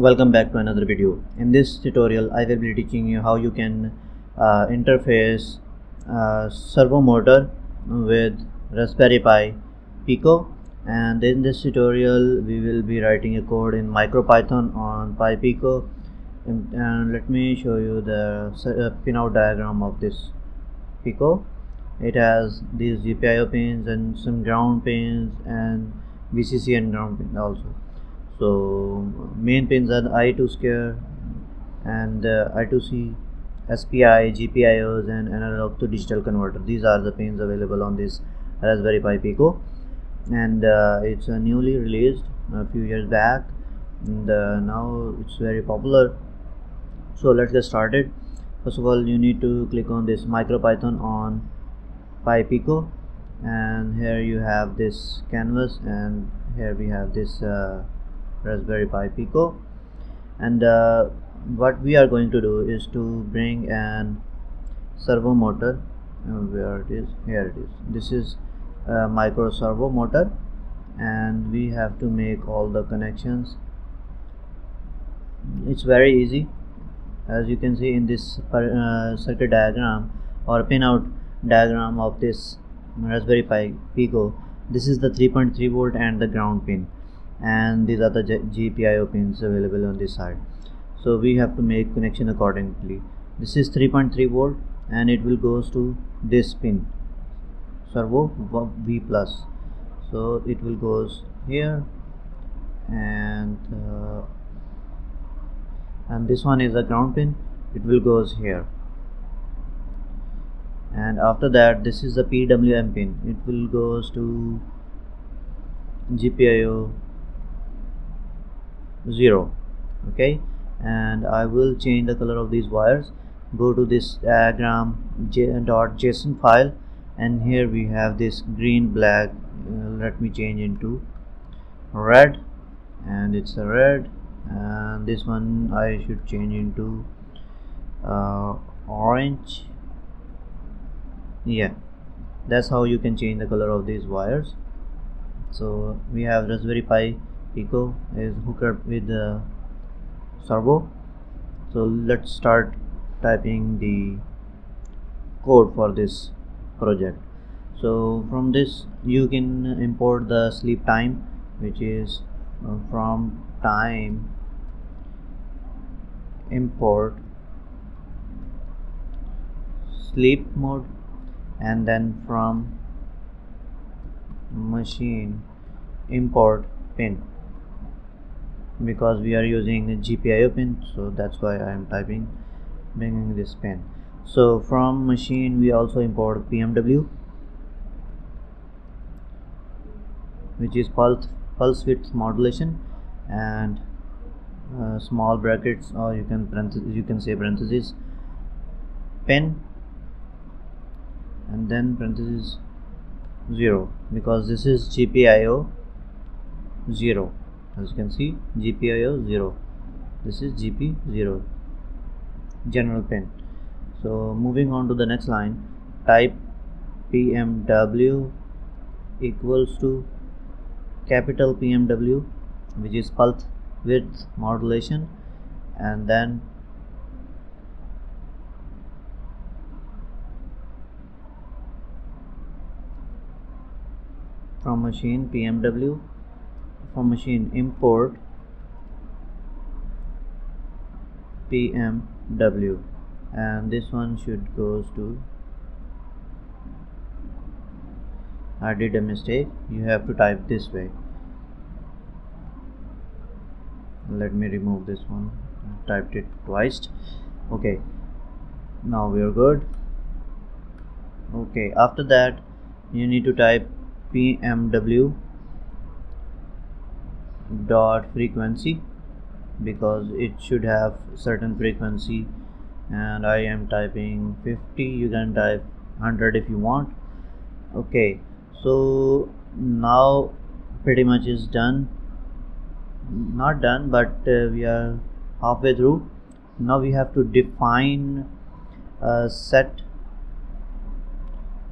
welcome back to another video. In this tutorial i will be teaching you how you can uh, interface uh, servo motor with raspberry pi pico. And in this tutorial we will be writing a code in micropython on pi pico. And, and let me show you the uh, pinout diagram of this pico. It has these GPIO pins and some ground pins and VCC and ground pin also so main pins are the I2 square and uh, I2C SPI GPIOs and analog to digital converter. These are the pins available on this Raspberry Pi Pico. And uh, it's uh, newly released a few years back. And uh, now it's very popular. So let's get started. First of all you need to click on this MicroPython on Pi Pico. And here you have this canvas and here we have this uh, Raspberry Pi Pico and uh, what we are going to do is to bring an servo motor. Uh, where it is? Here it is. This is a micro servo motor. And we have to make all the connections. It's very easy. As you can see in this uh, circuit diagram or pinout diagram of this Raspberry Pi Pico this is the 3.3 volt and the ground pin and these are the GPIO pins available on this side. So we have to make connection accordingly. This is 3.3 volt and it will goes to this pin. Servo V plus. So it will goes here and uh, and this one is a ground pin. It will goes here. And after that this is the PWM pin. It will goes to GPIO 0 okay? And I will change the color of these wires. Go to this diagram dot json file and here we have this green black uh, let me change into red and it's a red. And this one I should change into uh, orange. Yeah that's how you can change the color of these wires. So we have raspberry pi pico is hooked up with the servo so let's start typing the code for this project. So from this you can import the sleep time which is uh, from time import sleep mode and then from machine import pin because we are using GPIO pin so that's why I am typing bringing this pin so from machine we also import PMW which is pulse pulse width modulation and uh, small brackets or you can you can say parentheses pin and then parenthesis 0 because this is GPIO 0 as you can see GPIO 0 this is GP 0 general pin so moving on to the next line. Type PMW equals to capital PMW which is pulse width modulation and then from machine PMW from machine import PMW and this one should goes to I did a mistake. You have to type this way. Let me remove this one. I typed it twice. Okay. Now we are good. Okay. After that you need to type pmw dot frequency because it should have certain frequency and I am typing 50 you can type 100 if you want. Okay so now pretty much is done. Not done but uh, we are halfway through. Now we have to define a set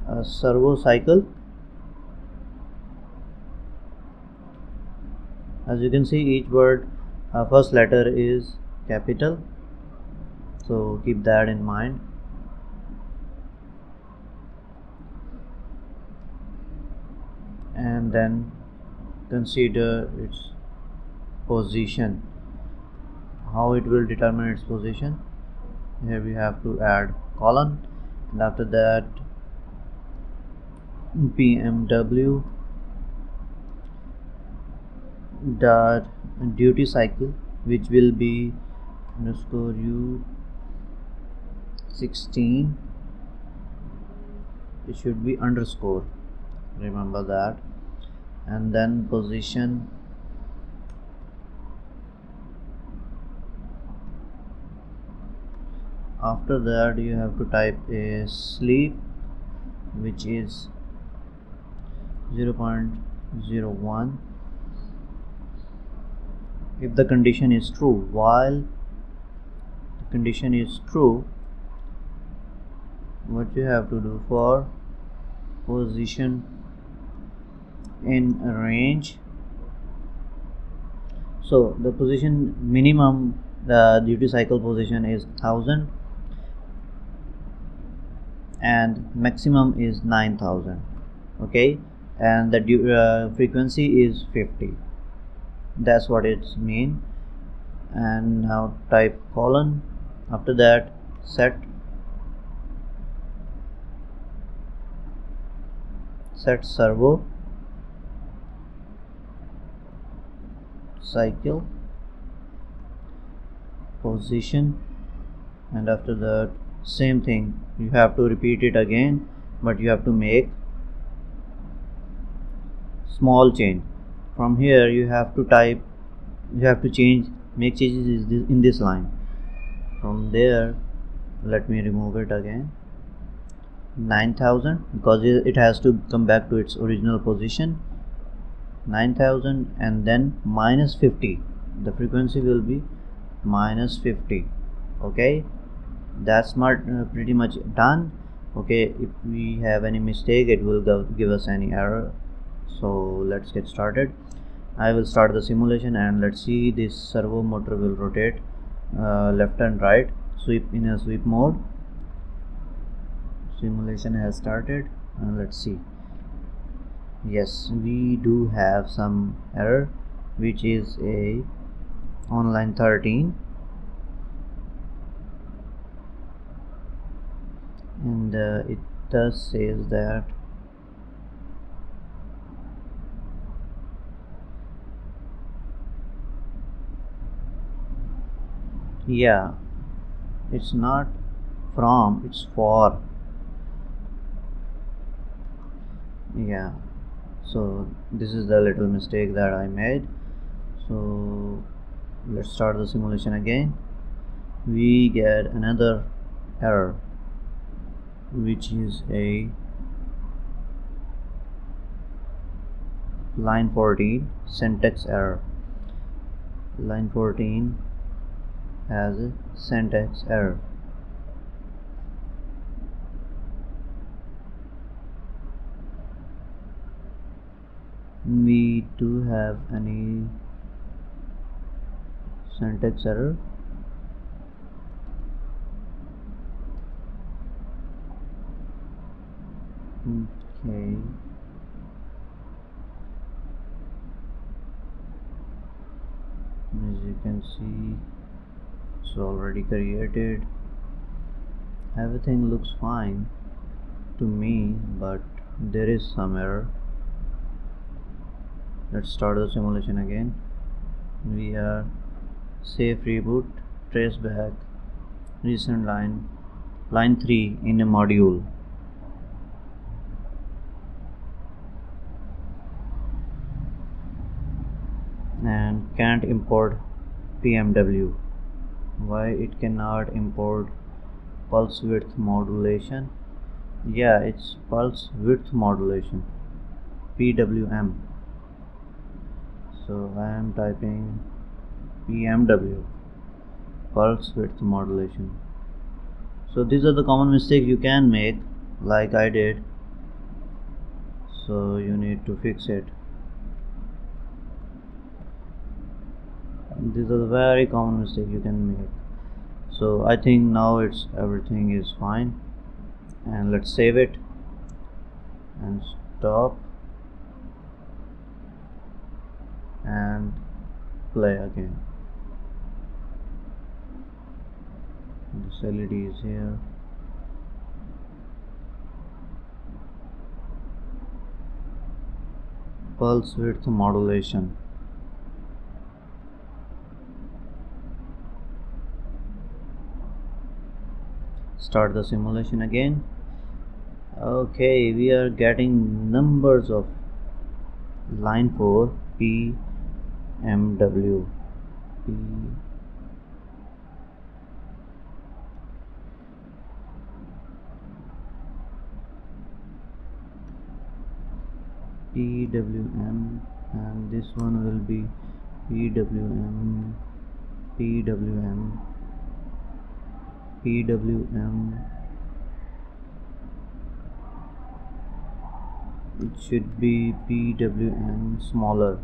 a servo cycle as you can see each word our first letter is capital. So keep that in mind. And then consider its position. How it will determine its position? Here we have to add colon. And after that PMW dot duty cycle which will be underscore u 16 it should be underscore. Remember that. And then position after that you have to type a sleep which is 0.01 if the condition is true while the condition is true what you have to do for position in range? So the position minimum the duty cycle position is 1000 and maximum is 9000 okay? And the uh, frequency is 50 that's what it's mean. And now type colon. After that set. Set servo. Cycle. Position. And after that same thing. You have to repeat it again but you have to make small change from here you have to type you have to change make changes in this line. From there let me remove it again. 9000 because it has to come back to its original position. 9000 and then minus 50 the frequency will be minus 50 okay? That's not uh, pretty much done. Okay? If we have any mistake it will give us any error so let's get started. I will start the simulation and let's see this servo motor will rotate uh, left and right sweep in a sweep mode. Simulation has started. And let's see. Yes we do have some error which is a on line 13 and uh, it does says that yeah it's not from it's for. Yeah. So this is the little mistake that I made. So let's start the simulation again. We get another error which is a line 14 syntax error. Line 14 has a syntax error. We do have any syntax error okay as you can see already created. Everything looks fine to me but there is some error. Let's start the simulation again. We are safe reboot trace back recent line line 3 in a module. And can't import PMW why it cannot import pulse width modulation? Yeah it's pulse width modulation PWM so I am typing PMW pulse width modulation. So these are the common mistakes you can make like I did. So you need to fix it this is a very common mistake you can make. So I think now it's everything is fine. And let's save it. And stop. And play again. This LED is here. Pulse width modulation start the simulation again. Okay we are getting numbers of line 4 P M W. P. PWM and this one will be PWM PWM PWM it should be PWM smaller.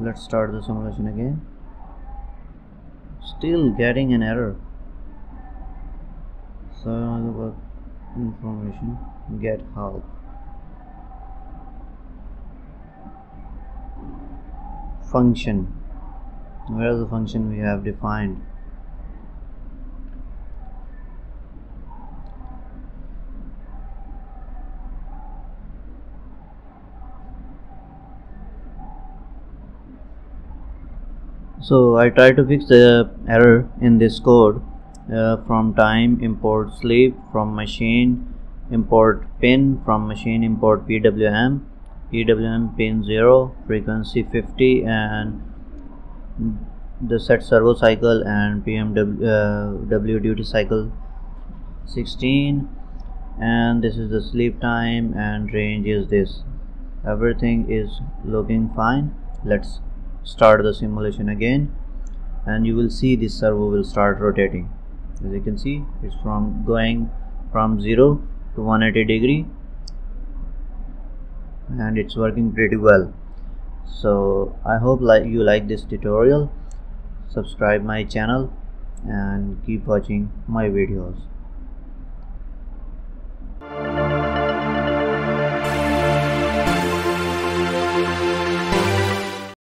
Let's start the simulation again. Still getting an error. So about information get help. Function where is the function we have defined? So I try to fix the error in this code uh, from time import sleep from machine import pin from machine import PWM PWM pin 0 frequency 50 and the set servo cycle and PMW uh, W duty cycle 16 and this is the sleep time and range is this. Everything is looking fine. Let's start the simulation again. And you will see this servo will start rotating. As you can see it's from going from 0 to 180 degree. And it's working pretty well so i hope like you like this tutorial. Subscribe my channel and keep watching my videos